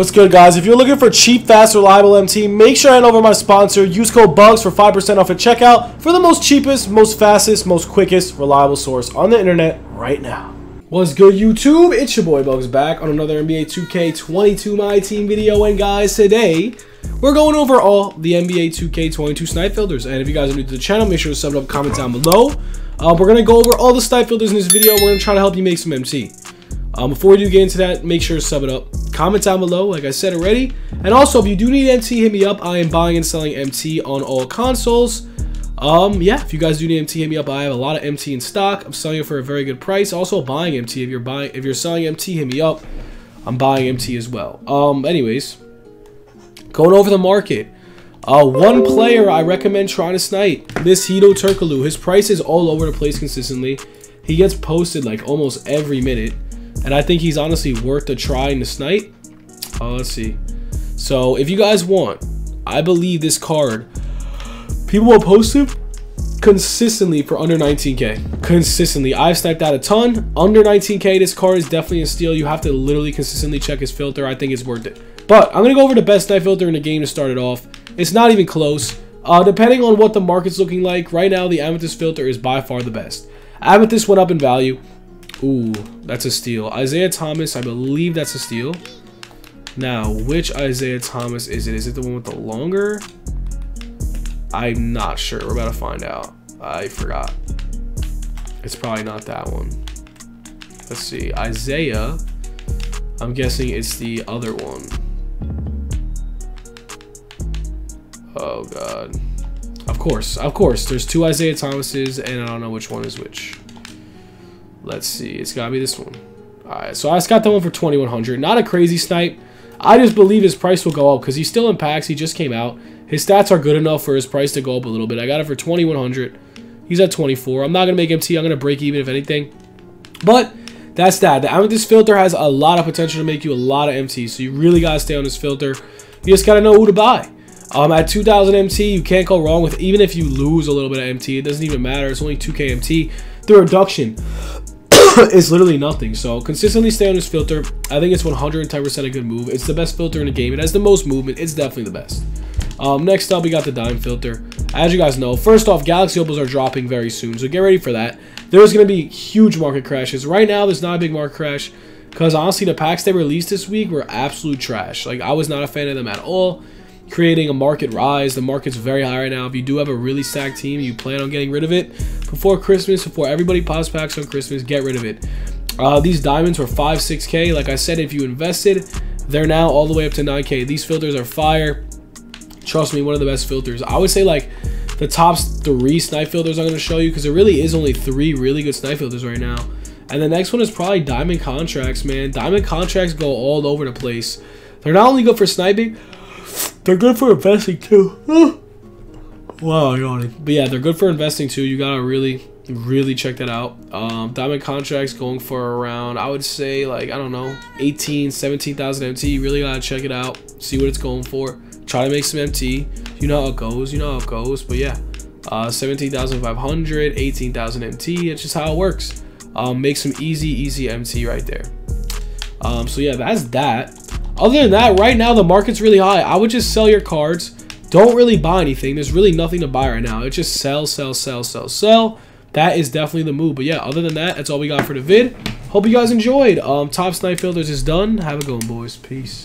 What's good, guys? If you're looking for cheap, fast, reliable MT, make sure I head over my sponsor. Use code BUGZ for 5% off at checkout for the most cheapest, most fastest, most quickest, reliable source on the internet right now. What's good, YouTube? It's your boy Bugz back on another NBA 2K22 My Team video. And guys, today we're going over all the NBA 2K22 snipe filters. And if you guys are new to the channel, make sure to sub it up, comment down below. Uh, we're going to go over all the snipe filters in this video. We're going to try to help you make some MT. Um, before we do get into that, make sure to sub it up. Comment down below, like I said already. And also, if you do need MT, hit me up. I am buying and selling MT on all consoles. Um, yeah, if you guys do need MT, hit me up. I have a lot of MT in stock. I'm selling it for a very good price. Also, buying MT. If you're buying, if you're selling MT, hit me up. I'm buying MT as well. Um, anyways, going over the market. Uh, one player I recommend trying to snipe. This Hedo Turkoglu. His price is all over the place consistently. He gets posted like almost every minute. And I think he's honestly worth a try in the snipe. Uh, let's see. So if you guys want, I believe this card, people will post him consistently for under 19k. Consistently. I've sniped out a ton. Under 19k, this card is definitely a steal. You have to literally consistently check his filter. I think it's worth it. But I'm going to go over the best snipe filter in the game to start it off. It's not even close. Uh, depending on what the market's looking like, right now the Amethyst filter is by far the best. Amethyst went up in value. Ooh, that's a steal. Isaiah Thomas, I believe that's a steal. Now, which Isaiah Thomas is it? Is it the one with the longer? I'm not sure. We're about to find out. I forgot. It's probably not that one. Let's see. Isaiah. I'm guessing it's the other one. Oh, God. Of course. Of course. There's two Isaiah Thomases, and I don't know which one is which. Let's see. It's got to be this one. Alright, so I just got that one for 2100 Not a crazy snipe. I just believe his price will go up because he's still in packs. He just came out. His stats are good enough for his price to go up a little bit. I got it for 2100 He's at 24 I'm not going to make MT. I'm going to break even if anything. But that's that. The Amethyst filter has a lot of potential to make you a lot of MT. So you really got to stay on this filter. You just got to know who to buy. Um, at 2000 MT, you can't go wrong with even if you lose a little bit of MT. It doesn't even matter. It's only 2k MT. The reduction is literally nothing. So consistently stay on this filter. I think it's 110% a good move. It's the best filter in the game. It has the most movement. It's definitely the best. Um, next up, we got the Dime filter. As you guys know, first off, Galaxy Opals are dropping very soon. So get ready for that. There's going to be huge market crashes. Right now, there's not a big market crash. Because honestly, the packs they released this week were absolute trash. Like, I was not a fan of them at all creating a market rise. The market's very high right now. If you do have a really stacked team, you plan on getting rid of it before Christmas, before everybody pops packs on Christmas, get rid of it. Uh, these diamonds were 5, 6K. Like I said, if you invested, they're now all the way up to 9K. These filters are fire. Trust me, one of the best filters. I would say like the top three snipe filters I'm going to show you because there really is only three really good snipe filters right now. And the next one is probably diamond contracts, man. Diamond contracts go all over the place. They're not only good for sniping, they're good for investing too. wow, yawning. But yeah, they're good for investing too. You gotta really, really check that out. Um, diamond contracts going for around, I would say like, I don't know, 18, 17,000 MT. You really gotta check it out. See what it's going for. Try to make some MT. You know how it goes. You know how it goes. But yeah, uh, 17,500, 18,000 MT. It's just how it works. Um, make some easy, easy MT right there. Um, so yeah, that's that. Other than that, right now the market's really high. I would just sell your cards. Don't really buy anything. There's really nothing to buy right now. It's just sell, sell, sell, sell, sell. That is definitely the move. But yeah, other than that, that's all we got for the vid. Hope you guys enjoyed. Um, Top Snipe Filters is done. Have a good one, boys. Peace.